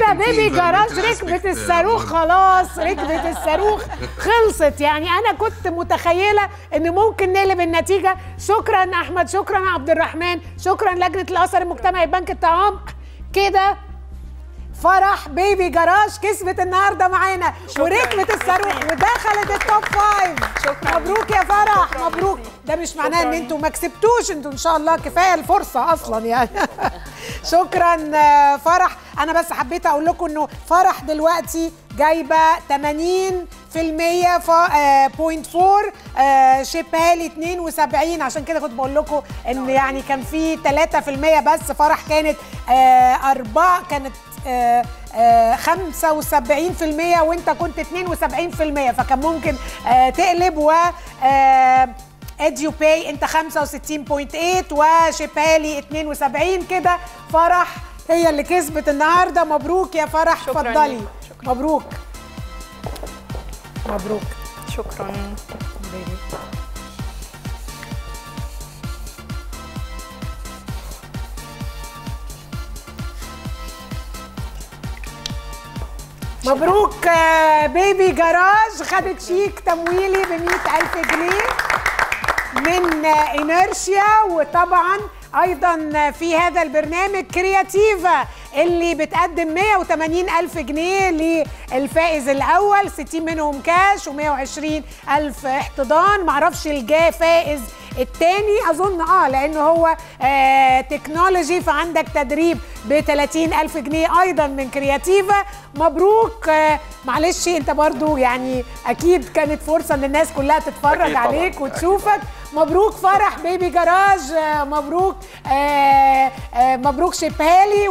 كده Baby Garage ركبت aspect الصاروخ. خلاص ركبت الصاروخ خلصت يعني أنا كنت متخيلة إن ممكن نقلب النتيجة شكرا أحمد شكرا عبد الرحمن شكرا لجنة الأثر المجتمعي بنك الطعام كده فرح Baby Garage كسبت النهارده معانا وركبت الصاروخ ودخلت ال top five شكراً. مبروك يا فرح. مبروك ده مش معناه إن. أنتوا ما كسبتوش أنتوا إن شاء الله كفاية الفرصة أصلا يعني. شكرا آه، فرح. أنا بس حبيت أقول لكم إنه فرح دلوقتي جايبة 80 في المية point four شيبالي 72 عشان كده كنت بقول لكم إن يعني كان في 3% بس فرح كانت آه، أربعة كانت آه، آه، 75% وأنت كنت 72% فكان ممكن تقلب و اديو باي انت 65.8 وشيبالي 72 كده. فرح هي اللي كسبت النهارده. مبروك يا فرح اتفضلي. مبروك. مبروك. شكرا. مبروك آه، بيبي جراج خدت شيك تمويلي ب ألف جنيه. من Inertia وطبعا أيضا في هذا البرنامج Creativa اللي بتقدم 180 ألف جنيه للفائز الأول 60 منهم كاش و120 ألف احتضان. معرفش الجا فائز التاني أظن آه لأنه هو آه تكنولوجي فعندك تدريب ب 30 ألف جنيه أيضا من Creativa مبروك آه معلش أنت برضو يعني أكيد كانت فرصة إن الناس كلها تتفرج طبعاً، عليك أكيد وتشوفك. مبروك فرح بيبي جراج آه مبروك آه آه مبروك شيبالي.